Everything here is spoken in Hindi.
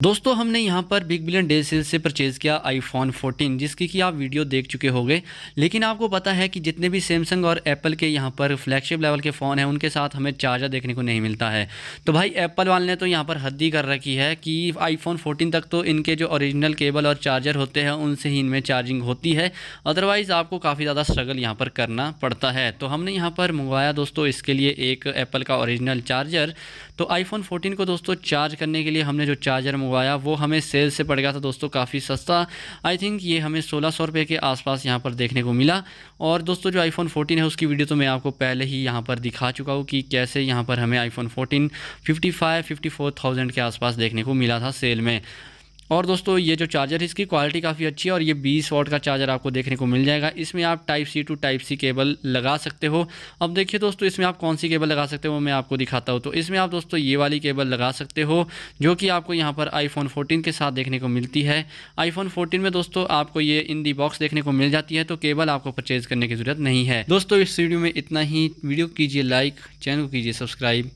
दोस्तों, हमने यहाँ पर बिग बिलियन डे सेल से परचेज़ किया आईफोन 14 जिसकी कि आप वीडियो देख चुके होंगे। लेकिन आपको पता है कि जितने भी सैमसंग और एप्पल के यहाँ पर फ्लैगशिप लेवल के फ़ोन हैं, उनके साथ हमें चार्जर देखने को नहीं मिलता है। तो भाई एप्पल वाले ने तो यहाँ पर हद्दी कर रखी है कि आईफोन फोर्टीन तक तो इनके जो ओरिजिनल केबल और चार्जर होते हैं, उनसे ही इनमें चार्जिंग होती है। अदरवाइज़ आपको काफ़ी ज़्यादा स्ट्रगल यहाँ पर करना पड़ता है। तो हमने यहाँ पर मंगवाया दोस्तों, इसके लिए एक एप्पल का ओरिजिनल चार्जर तो आईफोन फोर्टीन को दोस्तों चार्ज करने के लिए हमने जो चार्जर मंगवाया वो हमें सेल से पड़ गया था दोस्तों काफ़ी सस्ता। आई थिंक ये हमें सोलह सौ रुपये के आसपास यहाँ पर देखने को मिला। और दोस्तों जो आईफोन 14 है उसकी वीडियो तो मैं आपको पहले ही यहाँ पर दिखा चुका हूँ कि कैसे यहाँ पर हमें आईफोन 14 55 54,000 के आसपास देखने को मिला था सेल में। और दोस्तों, ये जो चार्जर है, इसकी क्वालिटी काफ़ी अच्छी है और ये 20 वॉट का चार्जर आपको देखने को मिल जाएगा। इसमें आप type C to type C cable लगा सकते हो। अब देखिए दोस्तों, इसमें आप कौन सी केबल लगा सकते हो मैं आपको दिखाता हूँ। तो इसमें आप दोस्तों, ये वाली केबल लगा सकते हो, जो कि आपको यहाँ पर आईफोन फोर्टीन के साथ देखने को मिलती है। आईफोन फोर्टीन में दोस्तों, आपको ये इन दी बॉक्स देखने को मिल जाती है तो केबल आपको परचेज़ करने की ज़रूरत नहीं है। दोस्तों, इस वीडियो में इतना ही। वीडियो कीजिए लाइक चैनल को कीजिए सब्सक्राइब